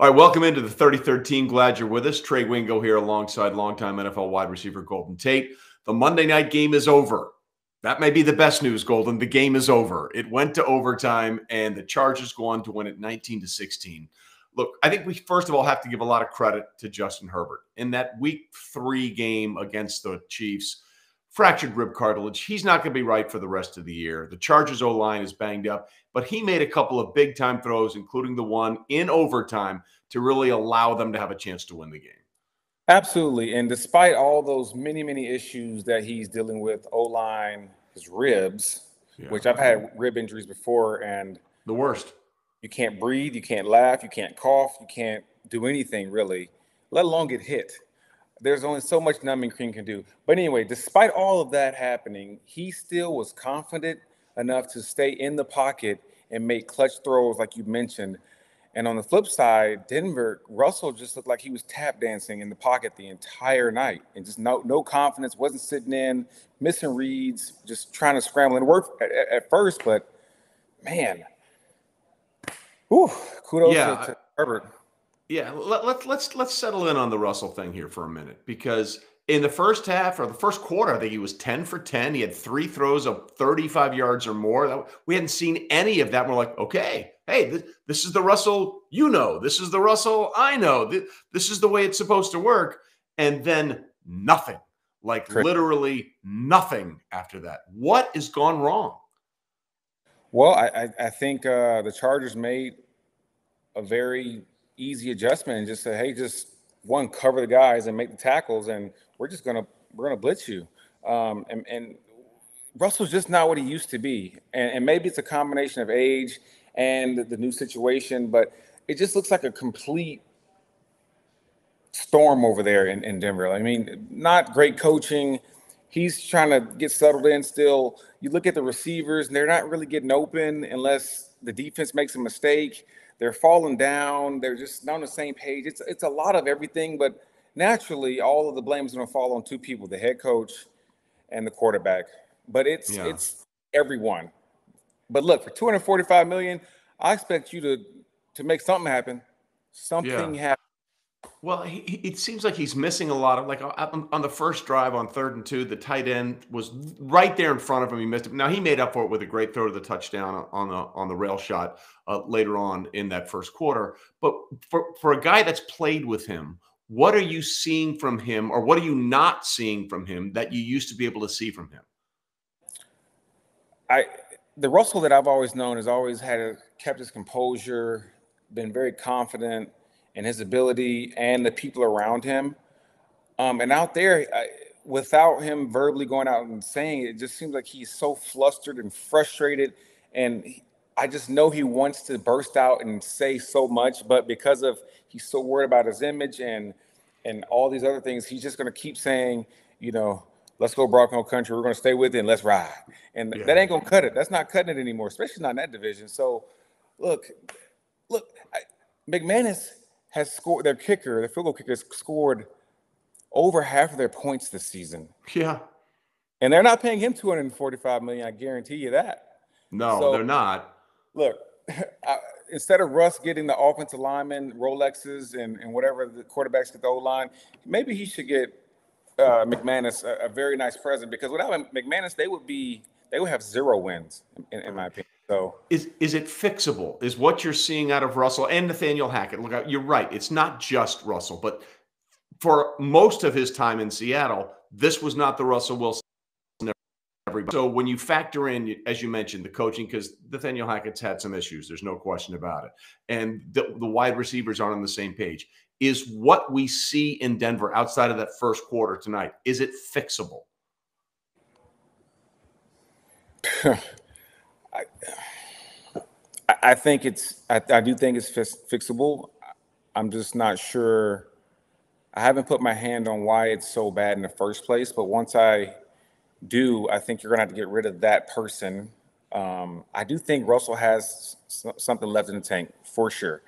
All right, welcome into the 33rd team. Glad you're with us. Trey Wingo here alongside longtime NFL wide receiver Golden Tate. The Monday night game is over. That may be the best news, Golden. The game is over. It went to overtime, and the Chargers go on to win it 19 to 16. Look, I think we first of all have to give a lot of credit to Justin Herbert. In that week three game against the Chiefs, fractured rib cartilage. He's not going to be right for the rest of the year. The Chargers O line is banged up, but he made a couple of big time throws, including the one in overtime to really allow them to have a chance to win the game. Absolutely. And despite all those many, many issues that he's dealing with, O line, his ribs, yeah. which I've had rib injuries before, and the worst. You can't breathe, you can't laugh, you can't cough, you can't do anything really, let alone get hit there's only so much numbing cream can do. But anyway, despite all of that happening, he still was confident enough to stay in the pocket and make clutch throws, like you mentioned. And on the flip side, Denver, Russell just looked like he was tap dancing in the pocket the entire night and just no no confidence, wasn't sitting in, missing reads, just trying to scramble and work at, at first. But man, whew, kudos yeah, to, to Herbert. Yeah, let, let, let's let's settle in on the Russell thing here for a minute because in the first half or the first quarter, I think he was 10 for 10. He had three throws of 35 yards or more. We hadn't seen any of that. We're like, okay, hey, this, this is the Russell you know. This is the Russell I know. This, this is the way it's supposed to work. And then nothing, like Correct. literally nothing after that. What has gone wrong? Well, I, I think uh, the Chargers made a very easy adjustment and just say, hey, just one cover the guys and make the tackles, and we're just gonna we're gonna blitz you. Um, and, and Russell's just not what he used to be, and, and maybe it's a combination of age and the, new situation, but it just looks like a complete storm over there in, in Denver. I mean, not great coaching. He's trying to get settled in still. You look at the receivers, and they're not really getting open unless the defense makes a mistake they're falling down. They're just not on the same page. It's it's a lot of everything, but naturally, all of the blame is going to fall on two people: the head coach and the quarterback. But it's yeah. it's everyone. But look, for 245 million, I expect you to to make something happen. Something yeah. happen. Well, he, it seems like he's missing a lot of like on the first drive on third and two, the tight end was right there in front of him. He missed it. Now he made up for it with a great throw to the touchdown on the on the rail shot uh, later on in that first quarter. But for for a guy that's played with him, what are you seeing from him, or what are you not seeing from him that you used to be able to see from him? I the Russell that I've always known has always had a, kept his composure, been very confident and his ability and the people around him. Um, and out there, I, without him verbally going out and saying it, it just seems like he's so flustered and frustrated. And he, I just know he wants to burst out and say so much, but because of he's so worried about his image and and all these other things, he's just going to keep saying, you know, let's go Bronco country. We're going to stay with it and let's ride. And yeah. that ain't going to cut it. That's not cutting it anymore, especially not in that division. So, look, look, I, McManus has scored their kicker, the field goal kicker, has scored over half of their points this season. Yeah. And they're not paying him 245 million, I guarantee you that. No, so, they're not. Look, I, instead of Russ getting the offensive linemen, Rolexes, and, and whatever the quarterbacks get the O line, maybe he should get uh, McManus a, a, very nice present because without McManus, they would be they would have zero wins, in, in my opinion. So is is it fixable? Is what you're seeing out of Russell and Nathaniel Hackett? Look, you're right. It's not just Russell, but for most of his time in Seattle, this was not the Russell Wilson. So when you factor in, as you mentioned, the coaching, because Nathaniel Hackett's had some issues, there's no question about it, and the, the wide receivers aren't on the same page. Is what we see in Denver outside of that first quarter tonight? Is it fixable? I, I think it's. I, I do think it's fixable. I'm just not sure. I haven't put my hand on why it's so bad in the first place, but once I do, I think you're gonna have to get rid of that person. Um, I do think Russell has something left in the tank for sure,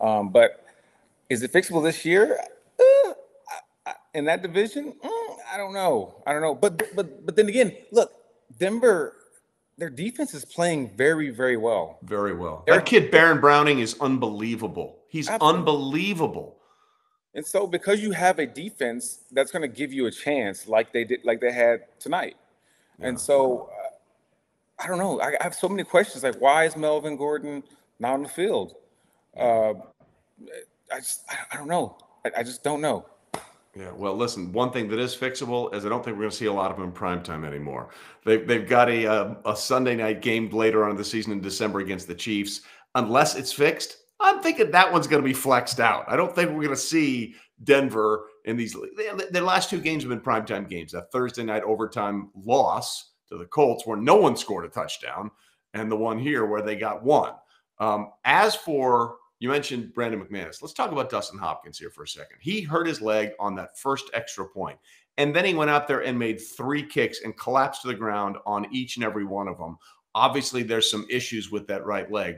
um, but is it fixable this year? Uh, in that division, mm, I don't know. I don't know. But but but then again, look, Denver their defense is playing very, very well. Very well. Their, that kid Baron Browning is unbelievable. He's absolutely. unbelievable. And so, because you have a defense that's going to give you a chance, like they did, like they had tonight, yeah. and so uh, I don't know. I, I, have so many questions. Like, why is Melvin Gordon not on the field? Uh, I just, I, I don't know. I, I just don't know. Yeah, well, listen. One thing that is fixable is I don't think we're going to see a lot of them in prime time anymore. They've they've got a uh, a Sunday night game later on in the season in December against the Chiefs. Unless it's fixed, I'm thinking that one's going to be flexed out. I don't think we're going to see Denver in these. Their last two games have been primetime games. That Thursday night overtime loss to the Colts, where no one scored a touchdown, and the one here where they got one. Um, as for you mentioned Brandon McManus. Let's talk about Dustin Hopkins here for a second. He hurt his leg on that first extra point, and then he went out there and made three kicks and collapsed to the ground on each and every one of them. Obviously, there's some issues with that right leg.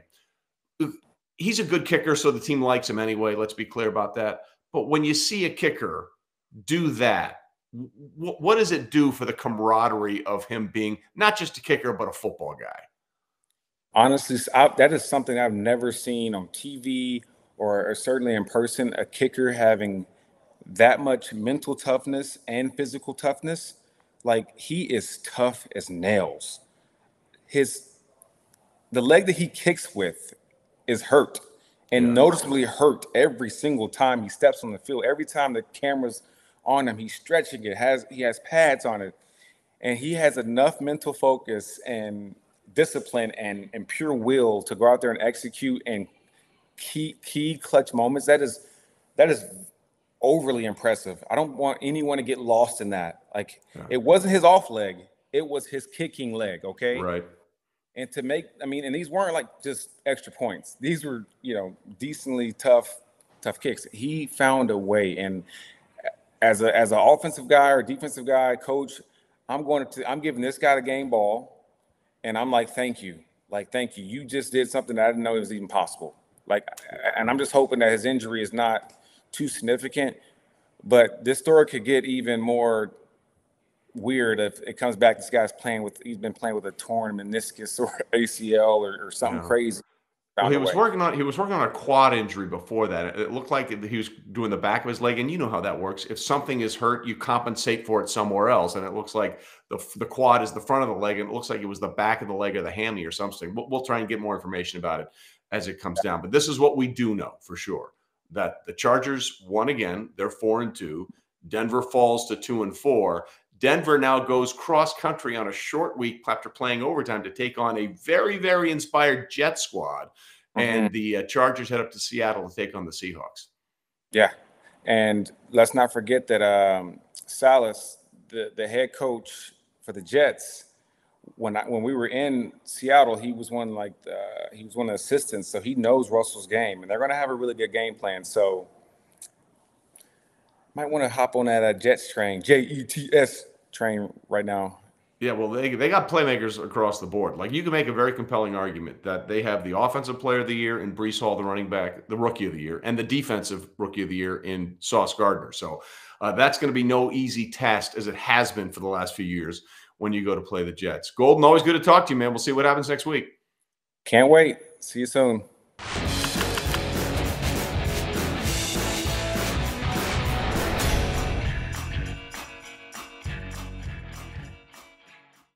He's a good kicker, so the team likes him anyway. Let's be clear about that. But when you see a kicker do that, what does it do for the camaraderie of him being not just a kicker, but a football guy? honestly, I, that is something I've never seen on TV or, or certainly in person. A kicker having that much mental toughness and physical toughness. Like he is tough as nails. His the leg that he kicks with is hurt and yeah. noticeably hurt every single time he steps on the field. Every time the camera's on him, he's stretching it. Has he has pads on it, and he has enough mental focus and discipline and and pure will to go out there and execute and key key clutch moments that is that is overly impressive i don't want anyone to get lost in that like yeah. it wasn't his off leg it was his kicking leg okay right and to make i mean and these weren't like just extra points these were you know decently tough tough kicks he found a way and as a as an offensive guy or defensive guy coach i'm going to i'm giving this guy the game ball and I'm like, thank you. Like, thank you. You just did something that I didn't know was even possible. Like, and I'm just hoping that his injury is not too significant. But this story could get even more weird if it comes back. This guy's playing with, he's been playing with a torn meniscus or ACL or, or something yeah. crazy. Well, he was working on he was working on a quad injury before that. It looked like he was doing the back of his leg, and you know how that works. If something is hurt, you compensate for it somewhere else, and it looks like the the quad is the front of the leg, and it looks like it was the back of the leg or the hammy or something. We'll, we'll try and get more information about it as it comes down. But this is what we do know for sure: that the Chargers won again. They're four and two. Denver falls to two and four. Denver now goes cross country on a short week after playing overtime to take on a very, very inspired Jet squad. Mm-hmm. And the uh, Chargers head up to Seattle to take on the Seahawks. Yeah. And let's not forget that um, Saleh, the, the head coach for the Jets, when I, when we were in Seattle, he was one like the, he was one of the assistants, so he knows Russell's game, and they're going to have a really good game plan. So might want to hop on that uh, Jets train, J E T S train right now. Yeah, well, they, they got playmakers across the board. Like you can make a very compelling argument that they have the offensive player of the year in Breece Hall, the running back, the rookie of the year, and the defensive rookie of the year in Sauce Gardner. So uh, that's going to be no easy test as it has been for the last few years when you go to play the Jets. Golden, always good to talk to you, man. We'll see what happens next week. Can't wait. See you soon.